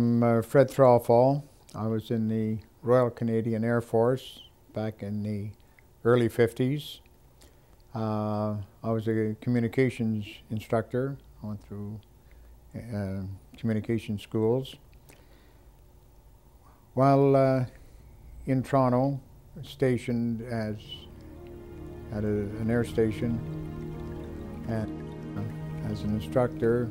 I'm uh, Fred Threlfall. I was in the Royal Canadian Air Force back in the early 50s. Uh, I was a communications instructor. I went through uh, communication schools. While uh, in Toronto, stationed as at a, an air station and uh, as an instructor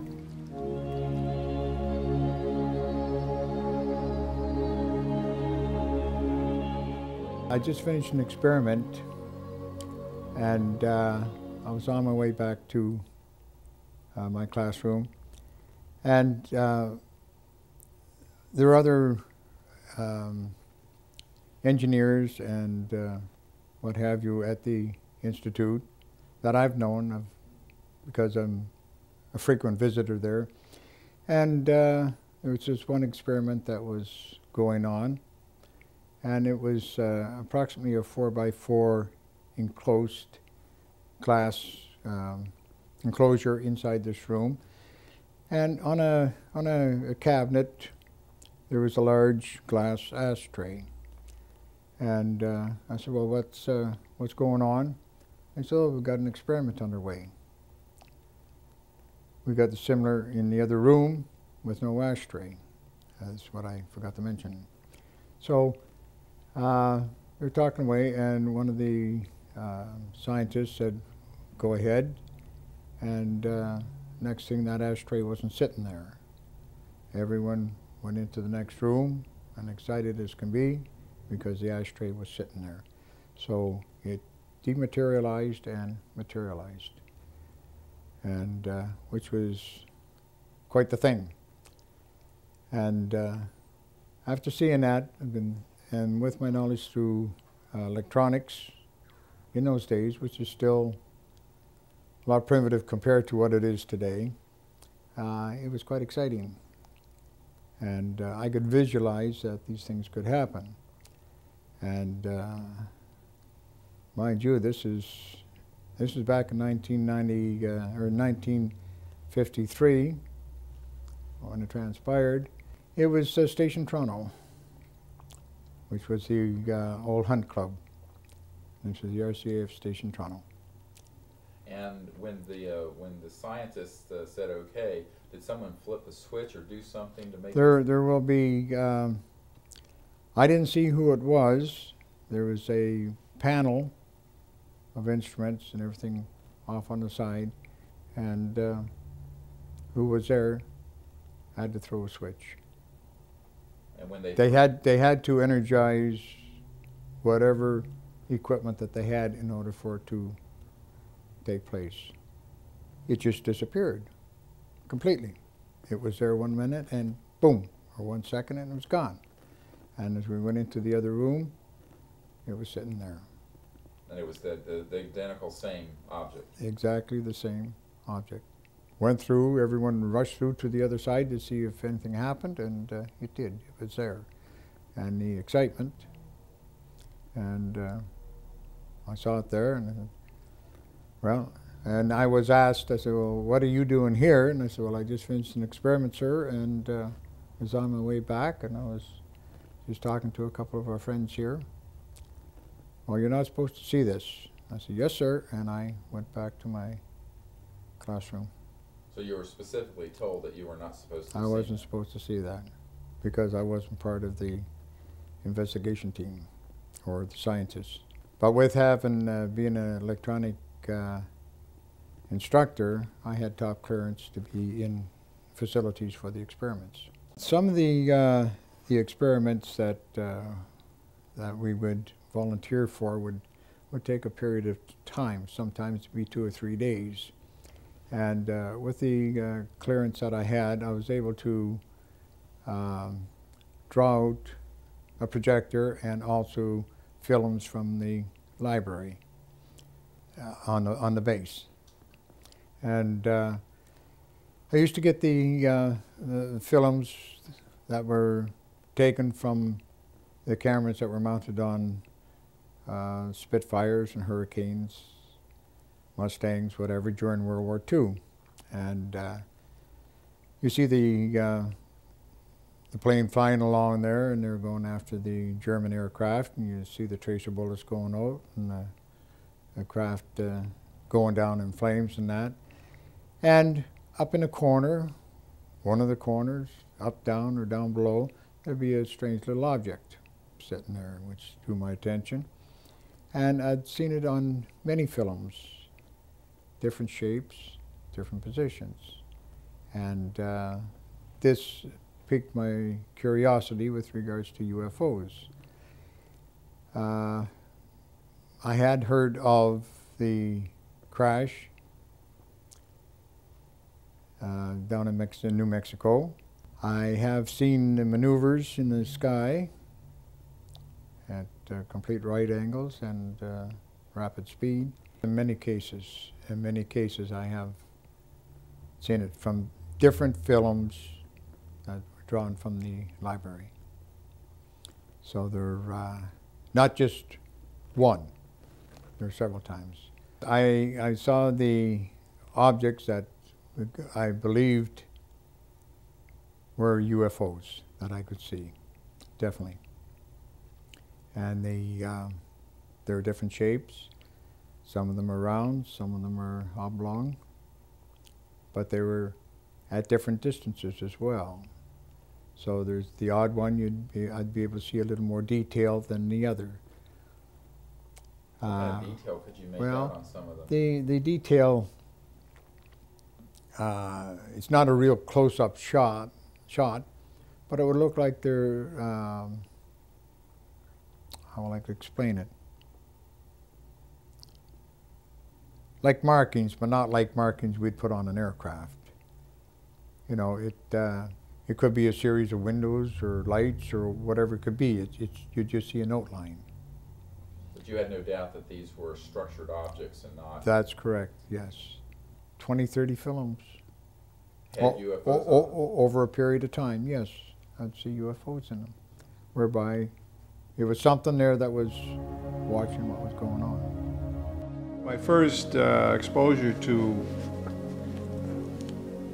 I just finished an experiment and uh, I was on my way back to uh, my classroom and uh, there are other um, engineers and uh, what have you at the Institute that I've known of because I'm a frequent visitor there. And uh, there was just one experiment that was going on and it was uh, approximately a four by four enclosed glass um, enclosure inside this room. And on a on a, a, cabinet, there was a large glass ashtray. And uh, I said, "Well, what's uh, what's going on?" I said, "Oh, we've got an experiment underway. We've got the similar in the other room with no ashtray. That's what I forgot to mention. So uh, we were talking away, and one of the uh, scientists said, "Go ahead." And uh, next thing, that ashtray wasn't sitting there. Everyone went into the next room, and excited as can be, because the ashtray was sitting there. So it dematerialized and materialized, and uh, which was quite the thing. And uh, after seeing that, I've been and with my knowledge through uh, electronics in those days, which is still a lot primitive compared to what it is today, uh, it was quite exciting. And uh, I could visualize that these things could happen. And uh, mind you, this is this is back in 1990 uh, or 1953 when it transpired. It was uh, Station Toronto which was the uh, old Hunt Club. This was the RCAF Station Toronto. And when the uh, when the scientists uh, said okay, did someone flip a switch or do something to make? There, there will be. Um, I didn't see who it was. There was a panel of instruments and everything off on the side, and uh, who was there had to throw a switch. And when they They had, they had to energize whatever equipment that they had in order for it to take place. It just disappeared completely. It was there one minute and boom, or one second and it was gone. And as we went into the other room, it was sitting there. And it was the, the, the identical same object. Exactly the same object. Went through, everyone rushed through to the other side to see if anything happened, and uh, it did. It was there. And the excitement, and uh, I saw it there, and well, and I was asked, I said, well, what are you doing here? And I said, well, I just finished an experiment, sir, and uh, was on my way back, and I was just talking to a couple of our friends here. Well, you're not supposed to see this. I said, yes, sir, and I went back to my classroom. So you were specifically told that you were not supposed to I wasn't that. supposed to see that because I wasn't part of the investigation team or the scientists. But with having uh, being an electronic uh, instructor, I had top clearance to be in facilities for the experiments. Some of the uh, the experiments that uh, that we would volunteer for would would take a period of time, sometimes be two or three days. And uh, with the uh, clearance that I had, I was able to um, draw out a projector and also films from the library uh, on, the, on the base. And uh, I used to get the, uh, the films that were taken from the cameras that were mounted on uh, Spitfires and Hurricanes Mustangs, whatever, during World War II. And uh, you see the, uh, the plane flying along there, and they're going after the German aircraft, and you see the tracer bullets going out, and the, the craft uh, going down in flames and that. And up in the corner, one of the corners, up, down, or down below, there'd be a strange little object sitting there, which drew my attention. And I'd seen it on many films, different shapes, different positions. And uh, this piqued my curiosity with regards to UFOs. Uh, I had heard of the crash uh, down in Mex- New Mexico. I have seen the maneuvers in the sky at uh, complete right angles and uh, rapid speed. In many cases, in many cases, I have seen it from different films that were drawn from the library. So they're uh, not just one, there are several times. I, I saw the objects that I believed were UFOs that I could see, definitely. And they, um, they're different shapes. Some of them are round, some of them are oblong, but they were at different distances as well. So there's the odd one, you'd be, I'd be able to see a little more detail than the other. What kind Uh, of detail could you make well, out on some of them? the, the detail, uh, it's not a real close-up shot, shot, but it would look like they're, um, how will I like to explain it? Like markings, but not like markings we'd put on an aircraft. You know, it, uh, it could be a series of windows or lights or whatever it could be. It's, it's, you just see an outline. But you had no doubt that these were structured objects and not That's correct, yes. 20, 30 films. had O- UFOs o- o- o- over a period of time, yes, I'd see UFOs in them, whereby it was something there that was watching what was going on. My first uh, exposure to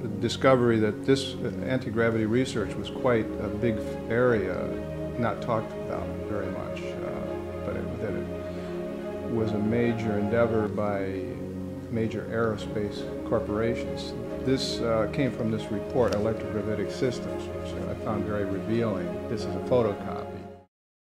the discovery that this anti-gravity research was quite a big area, not talked about very much, uh, but it, that it was a major endeavor by major aerospace corporations. This uh, came from this report, Electrogravitic Systems, which I found very revealing. This is a photocopy.